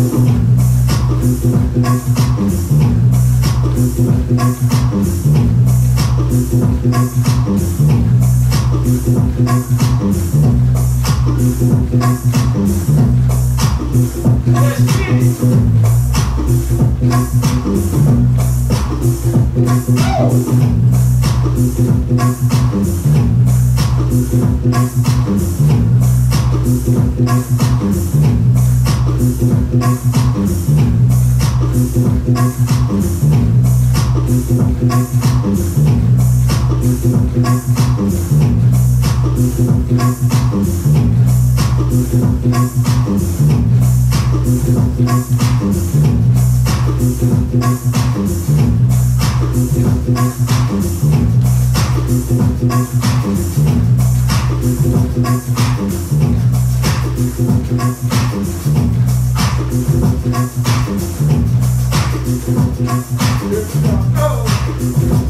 Thank you.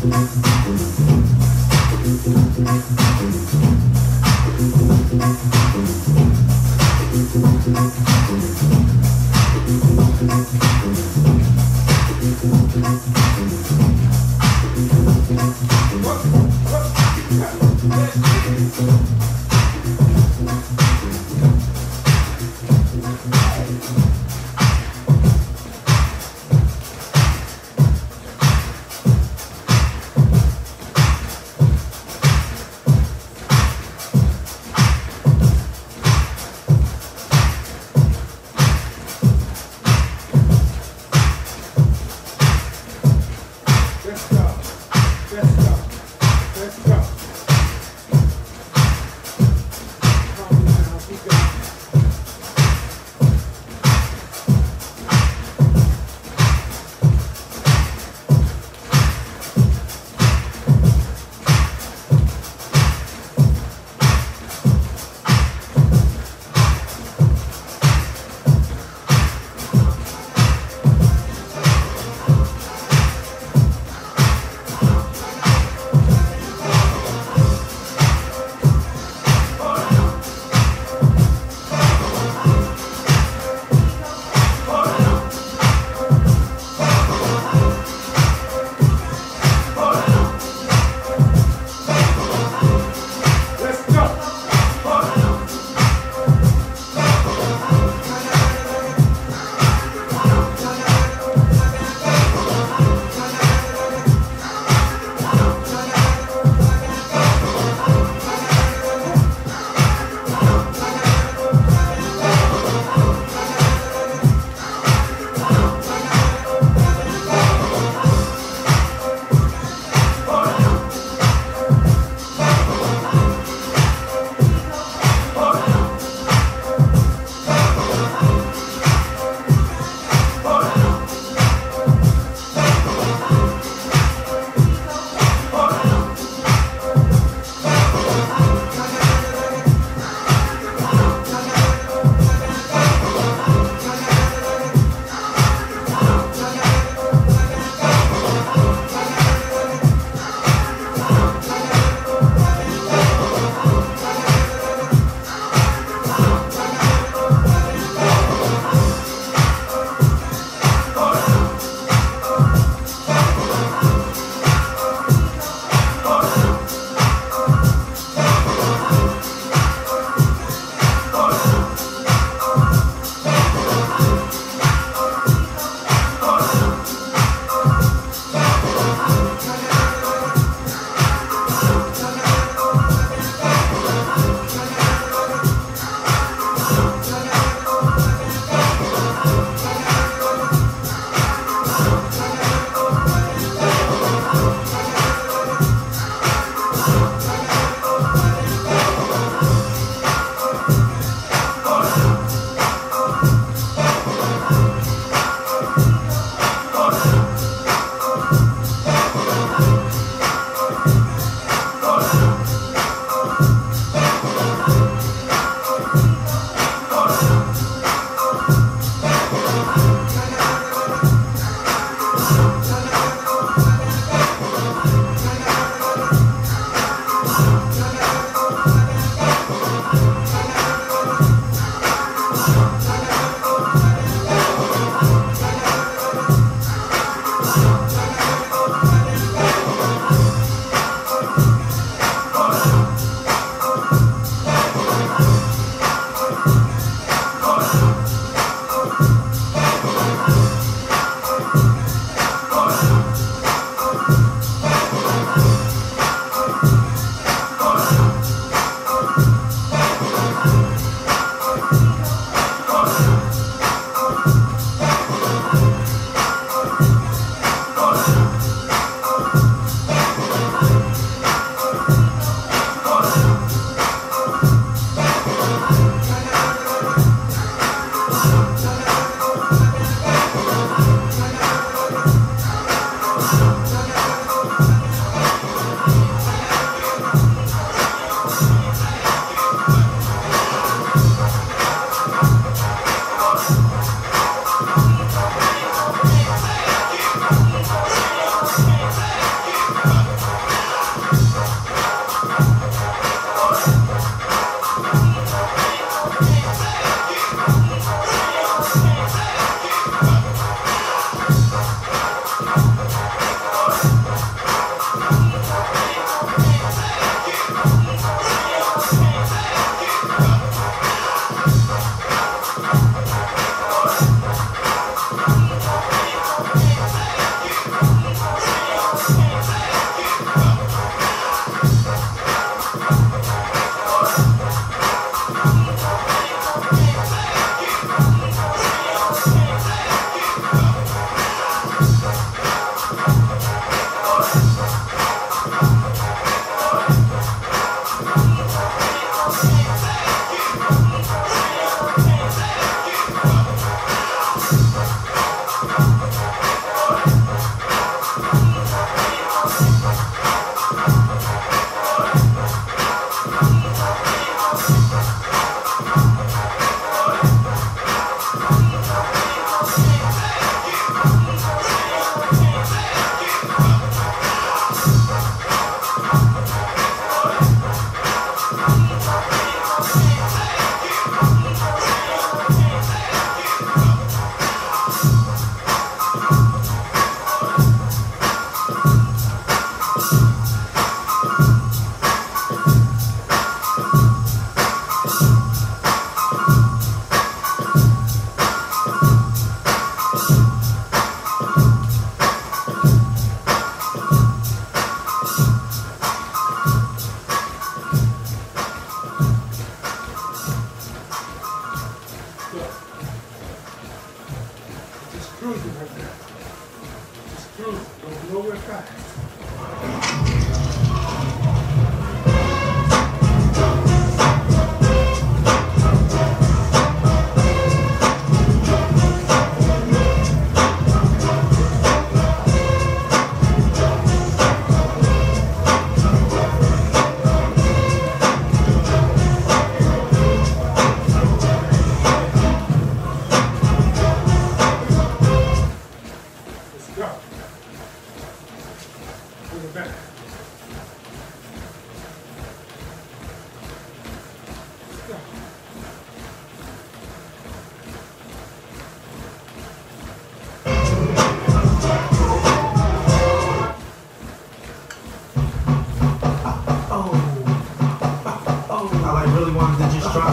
Go!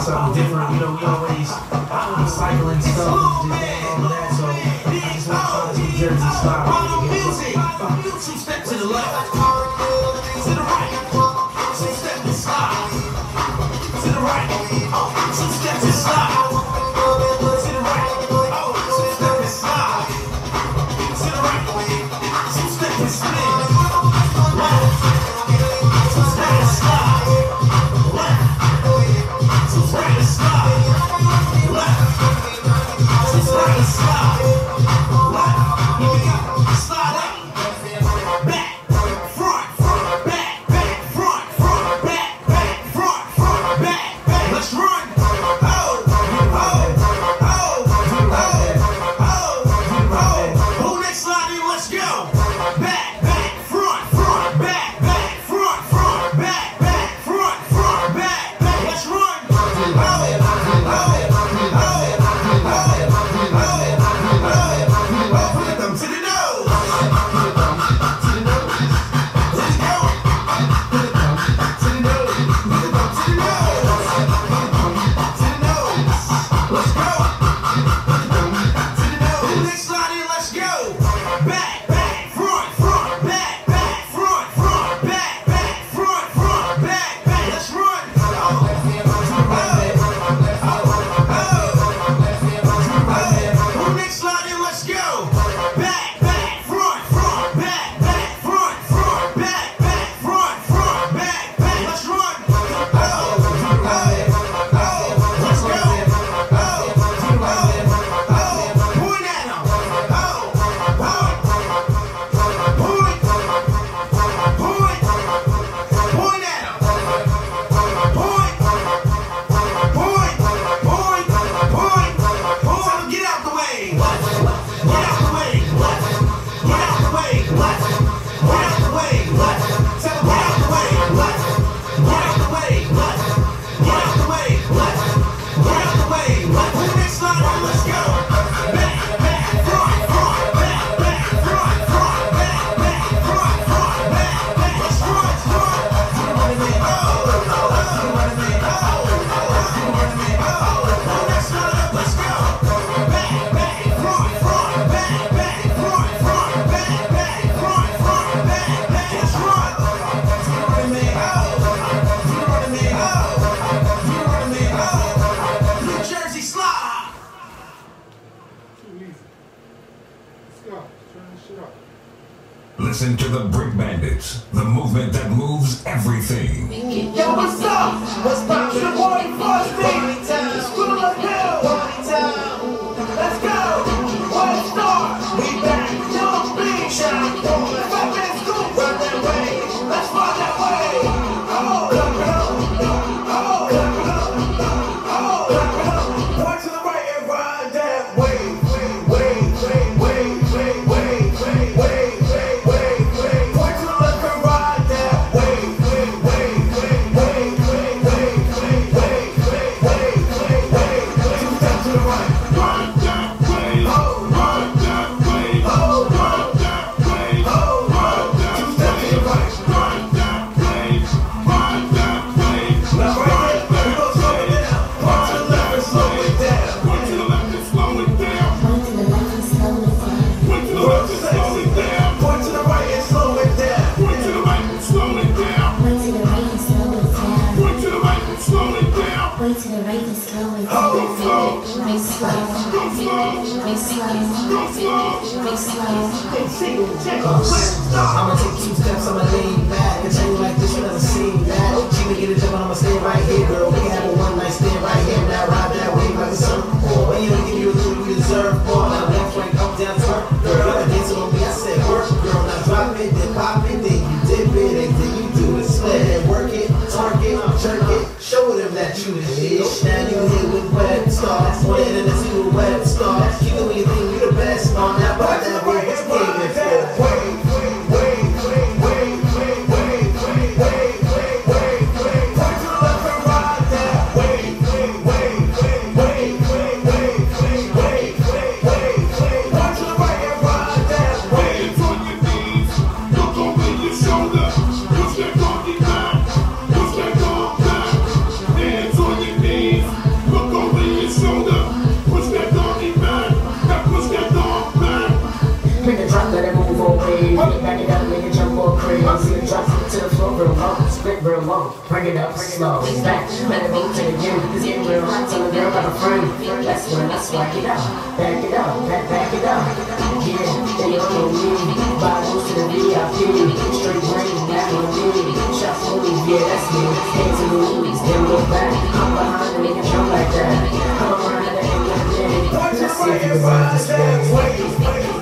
something different. You know, we always uh, recycling stuff and all that. So I just want to try this New Jersey style. Listen to the Brick Bandits, the movement that moves everything. Yo, what's up? What's poppin'? Your boy Frosty! I'ma take two steps, I'ma lean back and tell you like this, you never seen that. She can get a job, I'ma stay right here, girl. We can have a one night stand right here, now ride that wave like a surfboard. But you give you a little, you deserve more. Now left, right, up, down, turn. Girl, gotta dance on me, I said work, girl. Now drop it, then pop it, then you dip it, and then you do it, it, work it, it, jerk it. Show them that you the bitch. Now you here with web stars, and a two web stars. Keep You do anything, you the best on that, but that way it's gaming for. Split real low. Bring it up slow. Back, let it move to the end. It's getting real hot, tell the girl got a friend. That's when I swag it out, back it up, back, back it up. Yeah, they all know me. Bottles to the VIP, straight rain, that on me. Shots movies, yeah, that's me. Hands in the movies, then look back. I'm behind and make it jump like that. I'm around at the end of the day. Let's see if you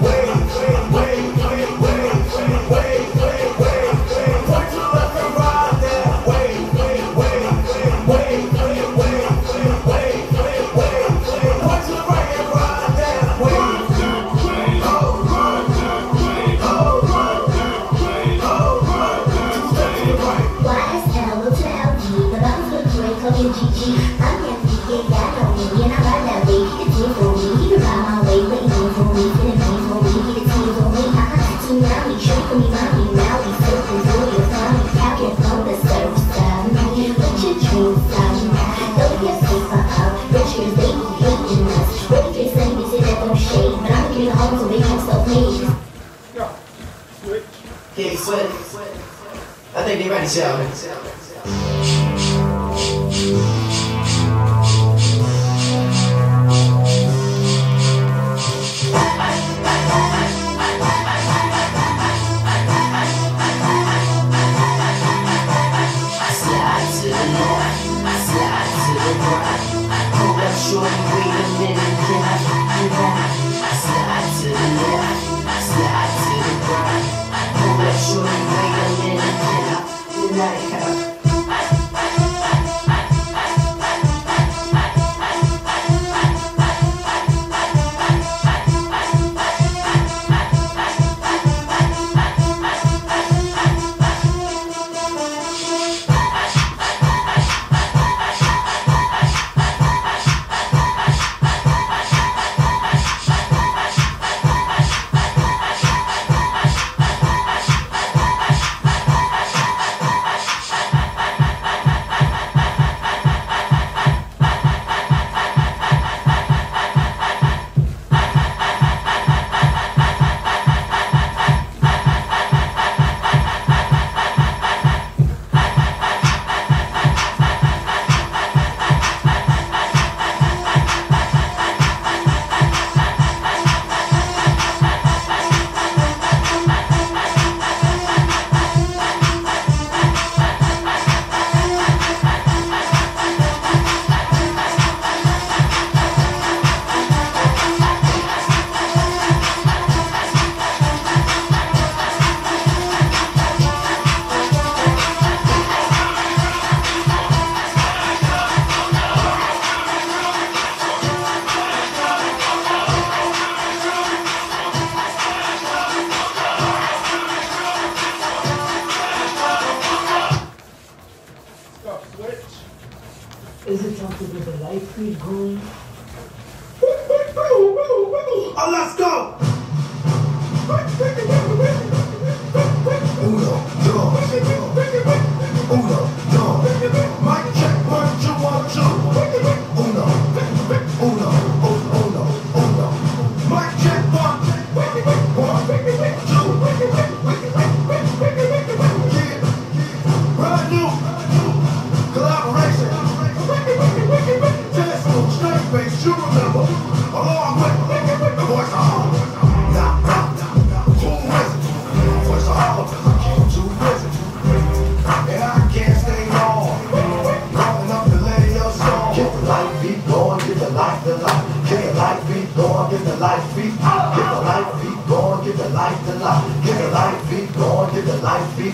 get the life, the life. Get the life, be going. get the life, be Get the life, be born, get the life, the life. Get the life, be going. get the life, be